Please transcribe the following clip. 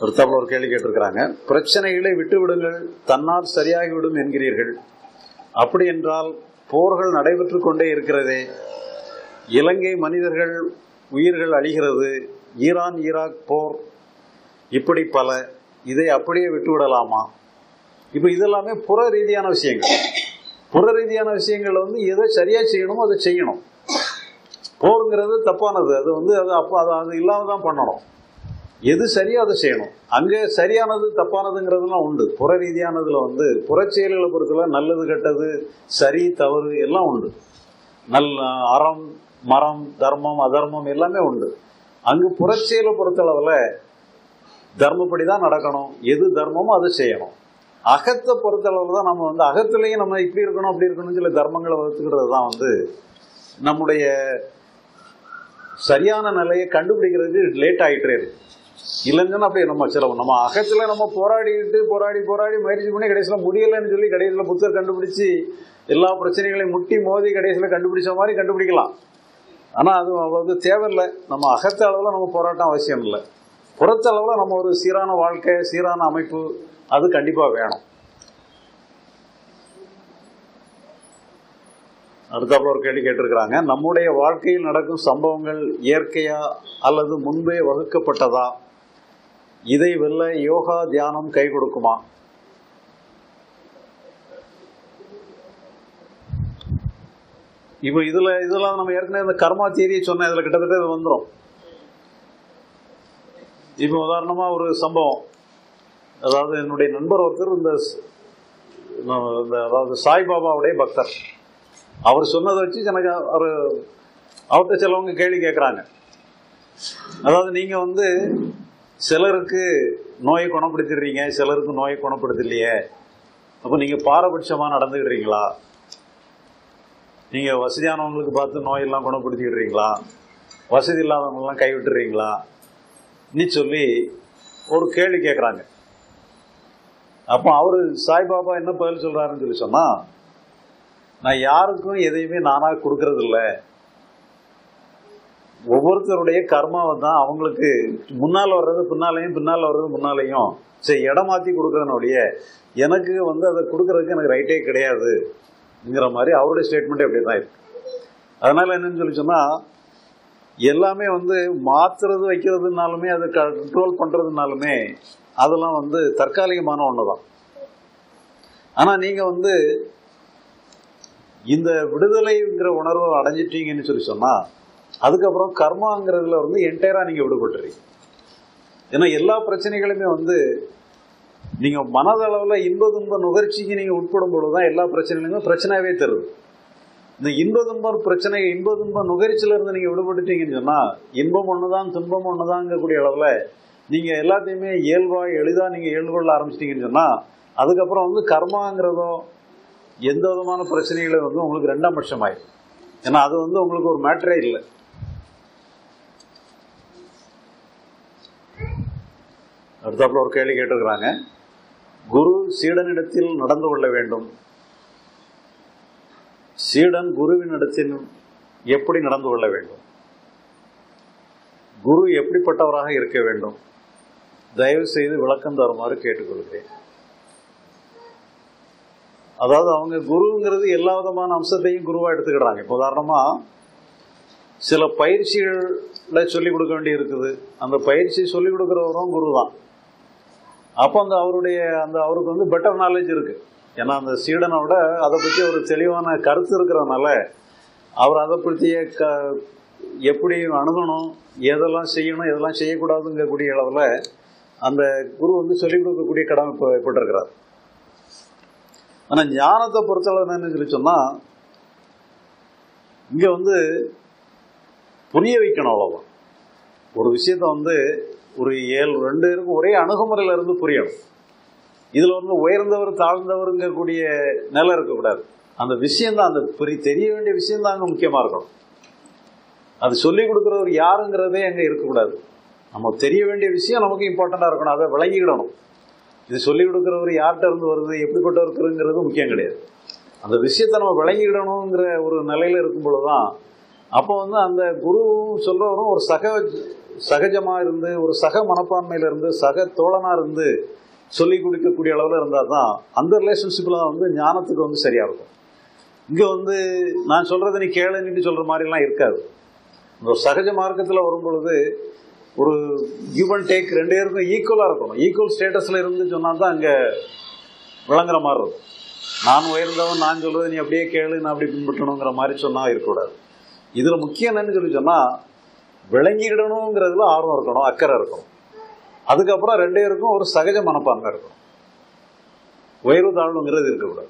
ஒருத்தவங்க ஒரு கேள்வி கேட்டிருக்கிறாங்க. பிரச்சனைகளை விட்டு விடுங்கள் தன்னால் சரியாகிவிடும் என்கிறீர்கள். அப்படி என்றால் போர்கள் நடைபெற்று கொண்டே இருக்கிறதே. இலங்கை மனிதர்கள் உயிர்கள் அழிகிறது. ஈரான் ஈராக் போர். இப்படி பல. இதை அப்படியே விட்டு விடலாமா இப்போ இதெல்லாமே புற ரீதியான விஷயங்கள். புற ரீதியான விஷயங்கள் வந்து எதை சரியா செய்யணுமோ அதை செய்யணும். போருங்கிறது தப்பானது. அது வந்து அது அப்போ அது அது இல்லாமல் தான் பண்ணணும். எது சரியோ அதை செய்யணும். அங்கே சரியானது தப்பானதுங்கிறதுலாம் உண்டு. புற ரீதியானதில் வந்து புறச்செயல்களை பொறுத்தவரை நல்லது கெட்டது சரி தவறு எல்லாம் உண்டு. நல்ல அறம் மரம் தர்மம் அதர்மம் எல்லாமே உண்டு. அங்கு புறச்செயலை பொறுத்தளவில் தர்மப்படி தான் நடக்கணும். எது தர்மமோ அதை செய்யணும். அகத்தை பொறுத்தளவில் தான் நம்ம வந்து அகத்துலேயும் நம்ம இப்படி இருக்கணும் அப்படி இருக்கணும்னு சில தர்மங்களை வளர்த்துக்கிறது தான் வந்து நம்முடைய சரியான நிலையை கண்டுபிடிக்கிறதுக்கு லேட் ஆகிட்டே இருக்கு. இல்லைங்கன்னா அப்படியே நம்ம சில நம்ம அகத்தில் நம்ம போராடிட்டு போராடி போராடி முயற்சி பண்ணி கடைசியில் முடியலைன்னு சொல்லி கடைசியில் புத்தர் கண்டுபிடிச்சி எல்லா பிரச்சனைகளையும் முட்டி மோதி கடைசியில் கண்டுபிடிச்ச மாதிரி கண்டுபிடிக்கலாம். ஆனால் அது வந்து தேவையில்லை. நம்ம அகத்த அளவில் நம்ம போராட்டம் அவசியம் இல்லை. புறத்த அளவில் நம்ம ஒரு சீரான வாழ்க்கை சீரான அமைப்பு அது கண்டிப்பாக வேணும். அடுத்தாப்புல ஒரு கேள்வி கேட்டிருக்கிறாங்க. நம்முடைய வாழ்க்கையில் நடக்கும் சம்பவங்கள் இயற்கையா அல்லது முன்பே வகுக்கப்பட்டதா? இதை வெல்ல யோகா தியானம் கை கொடுக்குமா? இப்போ இதுல இதெல்லாம் நம்ம ஏற்கனவே இந்த கர்மா தேரியை சொன்ன இதுல கிட்டத்தட்ட இது வந்துடும் இப்போ உதாரணமா ஒரு சம்பவம். அதாவது என்னுடைய நண்பர் ஒருத்தர் இந்த இந்த அதாவது சாய்பாபாவுடைய பக்தர். அவர் சொன்னதை வச்சு எனக்கு ஒரு அவர்கிட்ட சிலவங்க கேள்வி கேட்குறாங்க அதாவது நீங்கள் வந்து சிலருக்கு நோயை குணப்படுத்திடுறீங்க சிலருக்கு நோயை குணப்படுத்தலையே. அப்போ நீங்கள் பாரபட்சமாக நடந்துக்கிடுறீங்களா நீங்கள் வசதியானவங்களுக்கு பார்த்து நோயெல்லாம் குணப்படுத்திடுறீங்களா வசதி இல்லாதவங்களெல்லாம் கைவிட்டுறீங்களா? நீ சொல்லி ஒரு கேள்வி கேட்குறாங்க அப்போ அவர் சாய்பாபா என்ன பதில் சொல்கிறாருன்னு சொல்லி சொன்னால் நான் யாருக்கும் எதையுமே நானாக கொடுக்கறதில்ல. ஒவ்வொருத்தருடைய கர்மாவை தான் அவங்களுக்கு முன்னால் வர்றது பின்னாலையும் பின்னால் வர்றது முன்னாலையும். சரி இடம் மாற்றி கொடுக்கறனுடைய எனக்கு வந்து அதை கொடுக்கறதுக்கு எனக்கு ரைட்டே கிடையாதுங்கிற மாதிரி அவருடைய ஸ்டேட்மெண்ட்டே அப்படி தான் இருக்கு. அதனால் என்னன்னு சொல்லி சொன்னால் எல்லாமே வந்து மாற்றுறது வைக்கிறதுனாலுமே அதை கண்ட்ரோல் பண்ணுறதுனாலுமே அதெல்லாம் வந்து தற்காலிகமான ஒன்று தான் ஆனால் நீங்கள் வந்து இந்த விடுதலைங்கிற உணர்வை அடைஞ்சிட்டீங்கன்னு சொல்லி சொன்னால் அதுக்கப்புறம் கர்மாங்கிறதுல வந்து என்டையராக நீங்கள் விடுபட்டுறீங்க. ஏன்னா எல்லா பிரச்சனைகளுமே வந்து நீங்கள் மனதளவில் இன்ப துன்ப நுகர்ச்சிக்கு நீங்கள் உட்படும் பொழுதுதான் எல்லா பிரச்சனைகளுமே பிரச்சனையாகவே தருது இந்த இன்ப துன்ப பிரச்சனை இன்ப துன்ப நுகர்ச்சியில இருந்து நீங்கள் விடுபட்டுட்டீங்கன்னு சொன்னால் இன்பம் ஒன்று தான் துன்பம் ஒன்று அளவுல அளவில் நீங்கள் எல்லாத்தையுமே இயல்பாக எளிதாக நீங்கள் இயல்புகொள்ள ஆரம்பிச்சிட்டீங்கன்னு சொன்னால் அதுக்கப்புறம் வந்து கர்மாங்கிறதோ எந்த விதமான பிரச்சனைகளும் வந்து உங்களுக்கு ரெண்டாம் பட்சம் ஆயிடும் ஏன்னா அது வந்து உங்களுக்கு ஒரு மேட்டரே இல்லை. அடுத்தாப்புல ஒரு கேள்வி கேட்டிருக்கிறாங்க. குரு சீடனிடத்தில் நடந்து கொள்ள வேண்டும். சீடன் குருவினிடத்தில் எப்படி நடந்து கொள்ள வேண்டும்? குரு எப்படிப்பட்டவராக இருக்க வேண்டும்? தயவு செய்து விளக்கம் தருமாறு கேட்டுக்கொள்கிறேன். அதாவது அவங்க குருங்கிறது எல்லா விதமான அம்சத்தையும் குருவா எடுத்துக்கிறாங்க. இப்போ உதாரணமா சில பயிற்சிகளை சொல்லிக் கொடுக்க வேண்டி இருக்குது அந்த பயிற்சி சொல்லிக் கொடுக்குறவரும் குரு தான் அப்போ அந்த அவருடைய அந்த அவருக்கு வந்து பெட்டர் நாலேஜ் இருக்கு. ஏன்னா அந்த சீடனோட அதை பற்றி ஒரு தெளிவான கருத்து இருக்கிறதுனால அவர் அதை பற்றிய க எப்படி அணுகணும் எதெல்லாம் செய்யணும் எதெல்லாம் செய்யக்கூடாதுங்கக்கூடிய அளவில் அந்த குரு வந்து சொல்லிக் கொடுக்கக்கூடிய கடமை இப்போ ஏற்பட்டிருக்கிறார் ஆனால் ஞானத்தை பொறுத்தளவு என்னன்னு சொல்லி சொன்னால் இங்கே வந்து புரிய வைக்கணும் அவ்வளோதான் ஒரு விஷயத்த வந்து ஒரு ஏழு ரெண்டு இருக்கும். ஒரே அணுகுமுறையில இருந்து புரியணும். இதில் வந்து உயர்ந்தவர் தாழ்ந்தவருங்கக்கூடிய நிலை இருக்கக்கூடாது. அந்த விஷயம்தான் அந்த பெரிய தெரிய வேண்டிய விஷயம்தான் அங்கே முக்கியமாக இருக்கணும். அது சொல்லிக் கொடுக்குறவர் யாருங்கிறதே அங்கே இருக்கக்கூடாது. நம்ம தெரிய வேண்டிய விஷயம் நமக்கு இம்பார்ட்டண்ட்டாக இருக்கணும். அதை விளங்கிக்கிடணும். இது சொல்லிக் கொடுக்குறவர் யார்கிட்ட இருந்து வருது எப்படிப்பட்டவருக்குங்கிறது முக்கியம் கிடையாது. அந்த விஷயத்தை நம்ம விளங்கிடணுங்கிற ஒரு நிலையில இருக்கும் பொழுதுதான் அப்போ வந்து அந்த குருவும் சொல்றவரும் ஒரு சக சகஜமாக இருந்து ஒரு சக மனப்பான்மையிலிருந்து சக தோழனாக இருந்து சொல்லி கொடுக்கக்கூடிய அளவில் இருந்தால் தான் அந்த ரிலேஷன்ஷிப்பில் தான் வந்து ஞானத்துக்கு வந்து சரியாக இருக்கும் இங்கே வந்து நான் சொல்கிறத நீ கேளுன்னு சொல்கிற மாதிரிலாம் இருக்காது. இந்த ஒரு சகஜ மார்க்கத்தில் வரும் பொழுது ஒரு கிவ் அண்ட் டேக் ரெண்டு பேருக்கும் ஈக்குவலாக இருக்கணும். ஈக்குவல் ஸ்டேட்டஸில் இருந்து சொன்னால் தான் அங்கே விளங்குற மாதிரி இருக்கும். நான் உயர்ந்தவன் நான் சொல்கிறது நீ அப்படியே கேளு நான் அப்படி பின்பற்றணுங்கிற மாதிரி சொன்னால் இருக்கக்கூடாது. இதில் முக்கியம் என்னன்னு சொல்லி சொன்னால் விளங்கிடணுங்கிறதுல ஆர்வம் இருக்கணும் அக்கறை இருக்கணும். அதுக்கப்புறம் ரெண்டு பேருக்கும் ஒரு சகஜ மனப்பான்மை இருக்கணும். உயர்வு தாழ்வுங்கிறது இருக்கக்கூடாது.